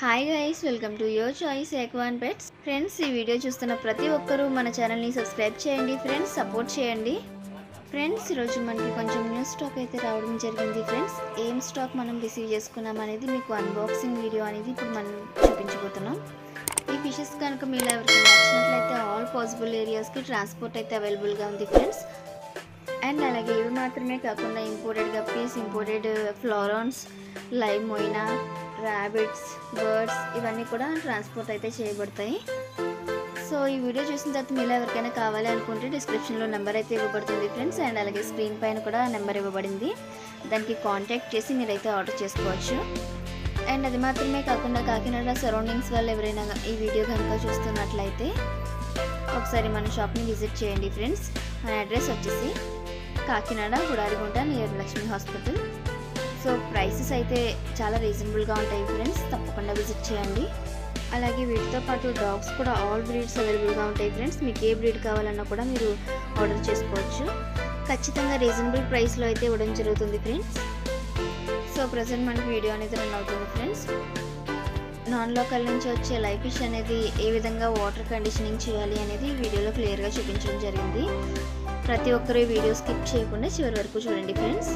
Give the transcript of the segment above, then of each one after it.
Hi guys welcome to your choice ఎక్వాన్ pets friends ఈ video చూస్తున్న ప్రతి ఒక్కరూ మన ఛానల్ని సబ్స్క్రైబ్ చేయండి ఫ్రెండ్స్ సపోర్ట్ చేయండి. ఫ్రెండ్స్ ఈరోజు మనకి కొంచెం న్యూ స్టాక్ అయితే రావడం జరిగింది ఫ్రెండ్స్ ఏం స్టాక్ మనం రిసీవ్ చేసుకున్నాం అనేది మీకు అన్బాక్సింగ్ వీడియో అనేది ఇప్పుడు మనం చూపించబోతున్నాం. ఈ ఫిషెస్ కనుక మీరు ఎవరికి నచ్చినట్లయితే ఆల్ పాసిబుల్ ఏరియాస్కి ట్రాన్స్పోర్ట్ అయితే అవైలబుల్గా ఉంది ఫ్రెండ్స్ అండ్ అలాగే ఇవి మాత్రమే కాకుండా imported guppies imported flowerhorns live moina rabbits birds ఇవన్నీ కూడా ట్రాన్స్పోర్ట్ అయితే చేయబడతాయి. సో ఈ వీడియో చూసిన తర్వాత మీరు ఎవరికైనా కావాలి అనుకుంటే డిస్క్రిప్షన్లో నెంబర్ అయితే ఇవ్వబడుతుంది ఫ్రెండ్స్ అండ్ అలాగే స్క్రీన్ పైన కూడా నెంబర్ ఇవ్వబడింది. దానికి కాంటాక్ట్ చేసి మీరైతే ఆర్డర్ చేసుకోవచ్చు. అండ్ అది మాత్రమే కాకుండా కాకినాడ సరౌండింగ్స్ వాళ్ళు ఎవరైనా ఈ వీడియో కనుక చూస్తున్నట్లయితే ఒకసారి మన షాప్ని విజిట్ చేయండి ఫ్రెండ్స్ మన అడ్రస్ వచ్చేసి Kakinada Gudarigunta near Lakshmi hospital. So prices అయితే చాలా రీజనబుల్గా ఉంటాయి ఫ్రెండ్స్. తప్పకుండా విజిట్ చేయండి. అలాగే వీటితో పాటు డాగ్స్ కూడా ఆల్ బ్రీడ్స్ అవైలబుల్గా ఉంటాయి ఫ్రెండ్స్. మీకు ఏ బ్రీడ్ కావాలన్నా కూడా మీరు ఆర్డర్ చేసుకోవచ్చు. ఖచ్చితంగా రీజనబుల్ ప్రైస్లో అయితే ఇవ్వడం జరుగుతుంది ఫ్రెండ్స్. సో ప్రజెంట్ మనకి వీడియో అనేది రన్ అవుతుంది ఫ్రెండ్స్. నాన్ లోకల్ నుంచి వచ్చే లైఫ్ ఫిష్ అనేది ఏ విధంగా వాటర్ కండిషనింగ్ చేయాలి అనేది వీడియోలో క్లియర్గా చూపించడం జరిగింది. ప్రతి ఒక్కరు ఈ వీడియో స్కిప్ చేయకుండా చివరి వరకు చూడండి ఫ్రెండ్స్.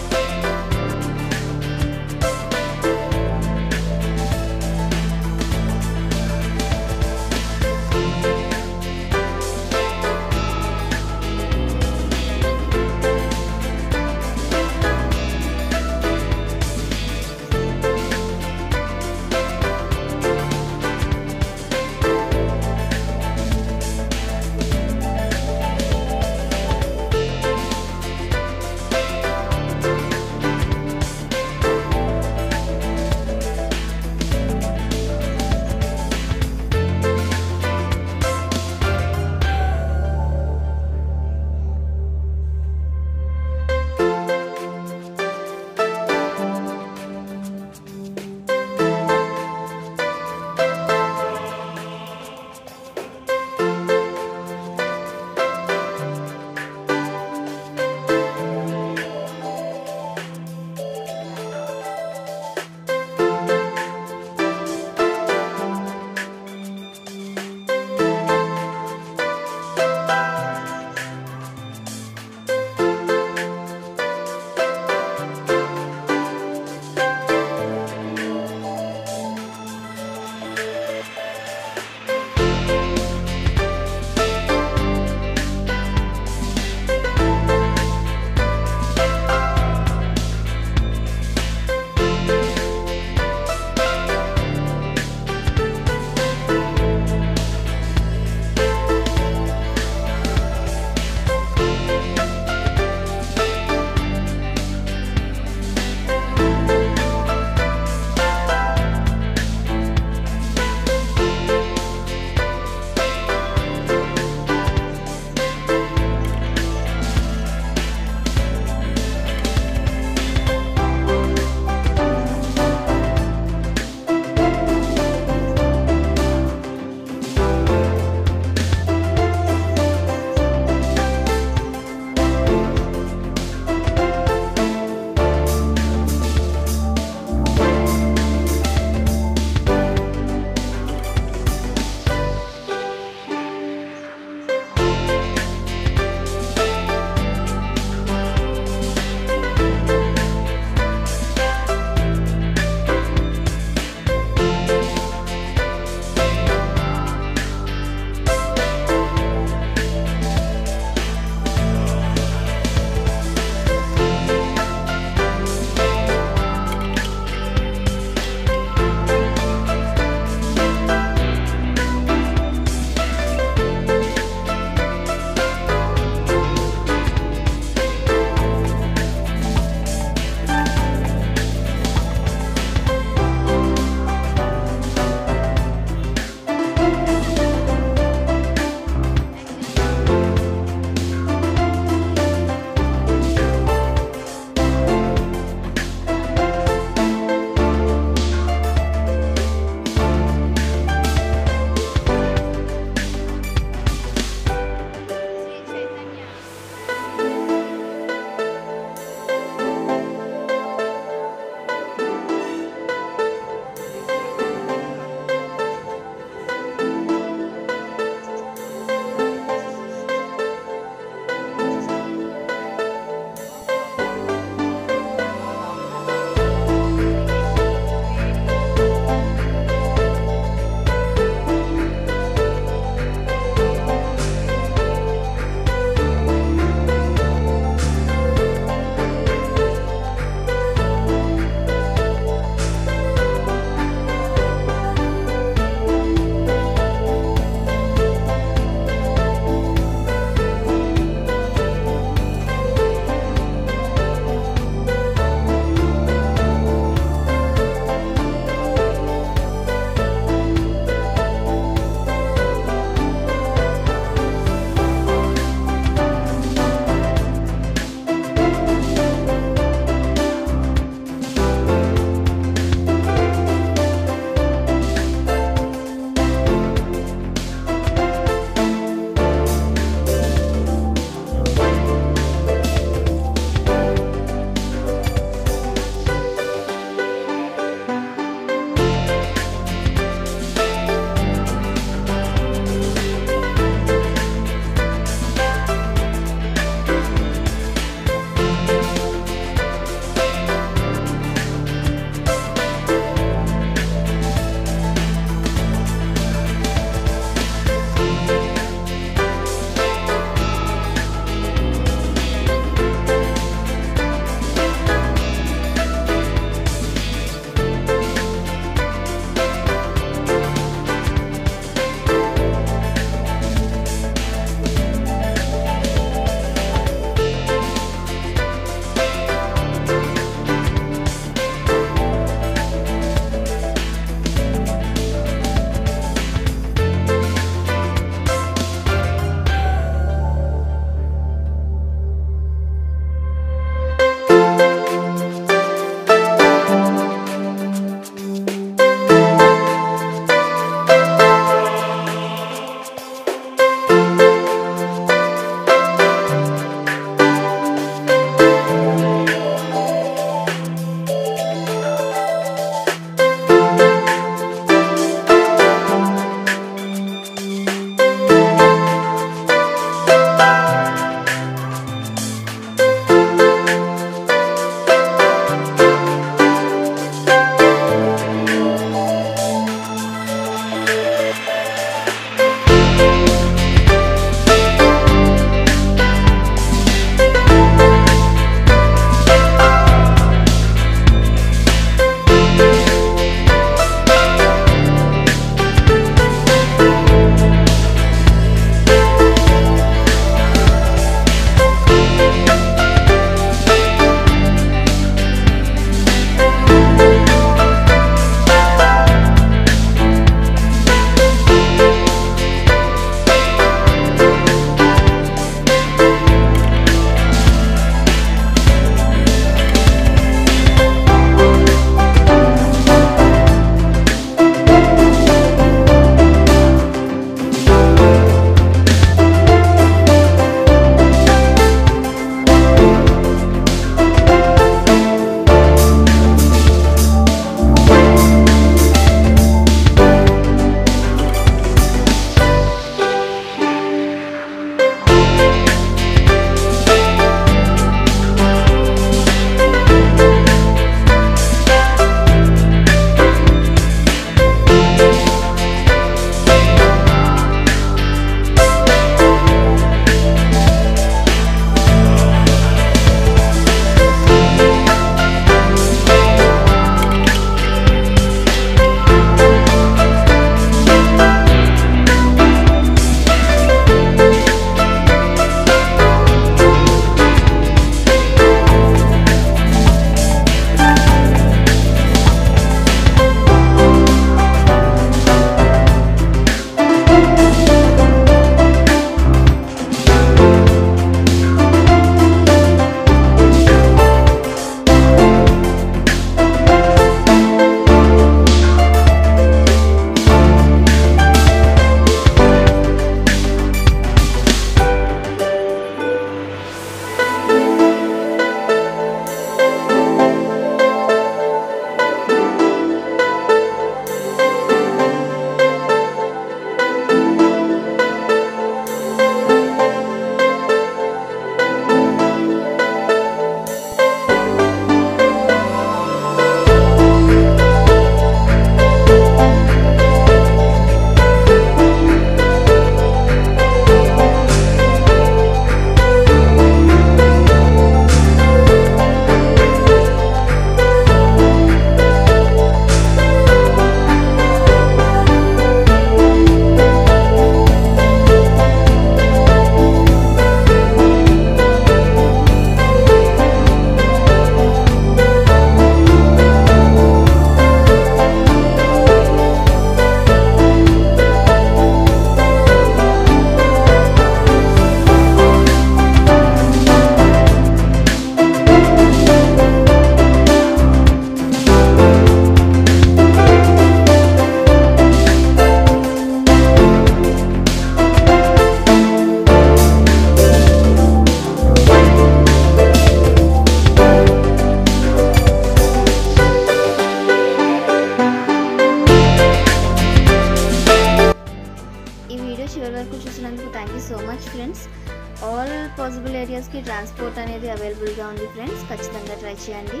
చేయండి.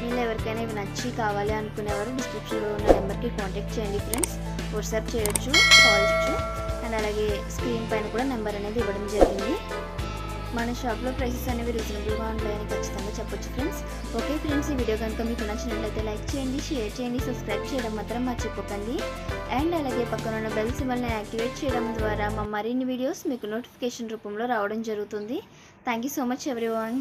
మీరు ఎవరికైనా ఇవి నచ్చి కావాలి అనుకునేవారు డిస్క్రిప్షన్లో ఉన్న నెంబర్కి కాంటాక్ట్ చేయండి ఫ్రెండ్స్ వాట్సాప్ చేయొచ్చు కాల్ చేయొచ్చు అండ్ అలాగే స్క్రీన్ పైన కూడా నెంబర్ అనేది ఇవ్వడం జరిగింది. మన షాప్లో ప్రైసెస్ అనేవి రీజనబుల్గా ఉంటాయని ఖచ్చితంగా చెప్పొచ్చు ఫ్రెండ్స్ ఓకే ఫ్రెండ్స్ ఈ వీడియో కనుక మీకు నచ్చినట్లయితే లైక్ చేయండి షేర్ చేయండి సబ్స్క్రైబ్ చేయడం మాత్రం మర్చిపోకండి. అండ్ అలాగే పక్కన ఉన్న బెల్ సిమల్ని యాక్టివేట్ చేయడం ద్వారా మా మరిన్ని వీడియోస్ మీకు నోటిఫికేషన్ రూపంలో రావడం జరుగుతుంది. Thank you so much everyone